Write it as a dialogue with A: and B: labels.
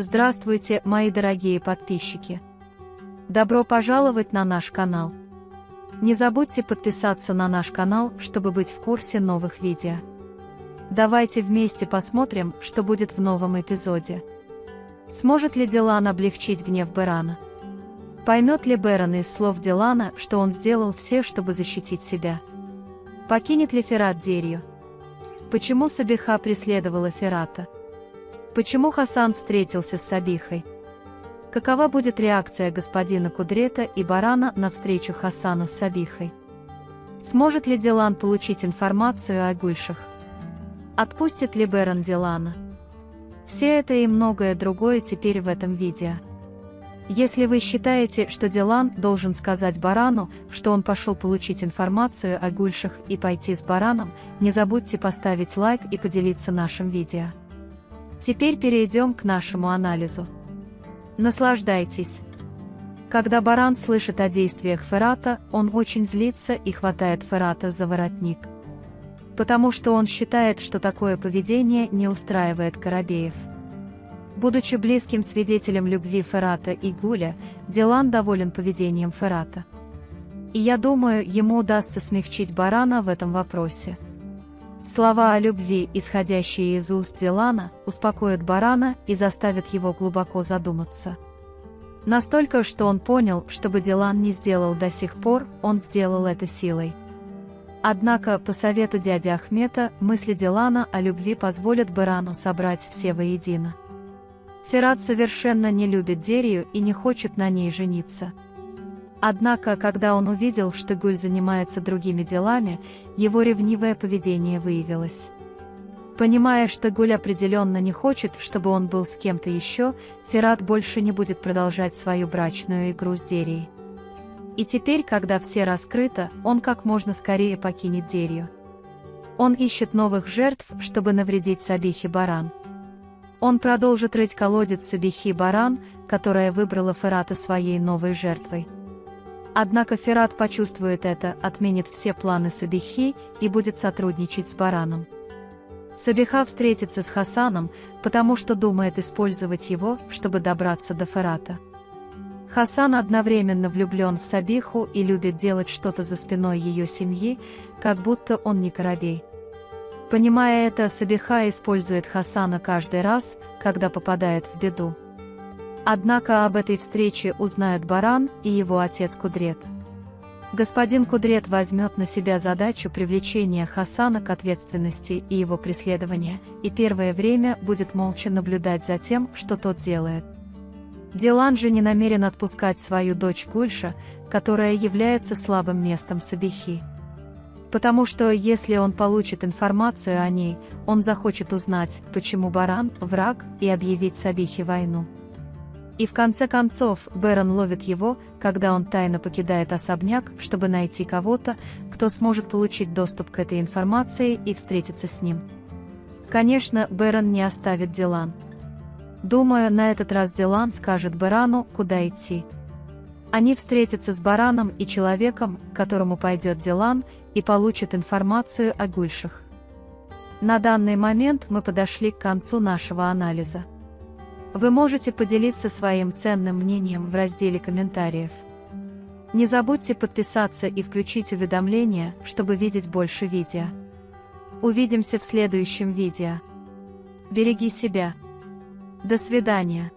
A: Здравствуйте, мои дорогие подписчики! Добро пожаловать на наш канал! Не забудьте подписаться на наш канал, чтобы быть в курсе новых видео. Давайте вместе посмотрим, что будет в новом эпизоде. Сможет ли Дилан облегчить гнев Берана? Поймет ли Беран из слов Дилана, что он сделал все, чтобы защитить себя? Покинет ли Ферат Дерью? Почему Сабиха преследовала Ферата? Почему Хасан встретился с Сабихой? Какова будет реакция господина Кудрета и Барана на встречу Хасана с Сабихой? Сможет ли Дилан получить информацию о Гульшах? Отпустит ли Берон Дилана? Все это и многое другое теперь в этом видео. Если вы считаете, что Дилан должен сказать Барану, что он пошел получить информацию о Гульшах и пойти с Бараном, не забудьте поставить лайк и поделиться нашим видео. Теперь перейдем к нашему анализу. Наслаждайтесь. Когда баран слышит о действиях Ферата, он очень злится и хватает Ферата за воротник. Потому что он считает, что такое поведение не устраивает Коробеев. Будучи близким свидетелем любви Ферата и Гуля, Дилан доволен поведением Ферата. И я думаю, ему удастся смягчить барана в этом вопросе. Слова о любви, исходящие из уст Дилана, успокоят барана и заставят его глубоко задуматься. Настолько, что он понял, чтобы Дилан не сделал до сих пор, он сделал это силой. Однако, по совету дяди Ахмета, мысли Дилана о любви позволят Барану собрать все воедино. Ферат совершенно не любит Дерию и не хочет на ней жениться. Однако, когда он увидел, что Гуль занимается другими делами, его ревнивое поведение выявилось. Понимая, что Гуль определенно не хочет, чтобы он был с кем-то еще, Ферат больше не будет продолжать свою брачную игру с Дерией. И теперь, когда все раскрыто, он как можно скорее покинет Дерию. Он ищет новых жертв, чтобы навредить Сабихе Баран. Он продолжит рыть колодец Сабихи Баран, которая выбрала Ферата своей новой жертвой. Однако Ферат почувствует это, отменит все планы Сабихи и будет сотрудничать с Бараном. Сабиха встретится с Хасаном, потому что думает использовать его, чтобы добраться до Ферата. Хасан одновременно влюблен в Сабиху и любит делать что-то за спиной ее семьи, как будто он не Коробей. Понимая это, Сабиха использует Хасана каждый раз, когда попадает в беду. Однако об этой встрече узнают Баран и его отец Кудрет. Господин Кудрет возьмет на себя задачу привлечения Хасана к ответственности и его преследования, и первое время будет молча наблюдать за тем, что тот делает. Дилан же не намерен отпускать свою дочь Гульша, которая является слабым местом Сабихи. Потому что если он получит информацию о ней, он захочет узнать, почему Баран – враг, и объявить Сабихе войну. И в конце концов, Бэрон ловит его, когда он тайно покидает особняк, чтобы найти кого-то, кто сможет получить доступ к этой информации и встретиться с ним. Конечно, Бэрон не оставит Дилан. Думаю, на этот раз Дилан скажет Бэрану, куда идти. Они встретятся с Бараном и человеком, которому пойдет Дилан, и получат информацию о Гульшах. На данный момент мы подошли к концу нашего анализа. Вы можете поделиться своим ценным мнением в разделе комментариев. Не забудьте подписаться и включить уведомления, чтобы видеть больше видео. Увидимся в следующем видео. Береги себя. До свидания.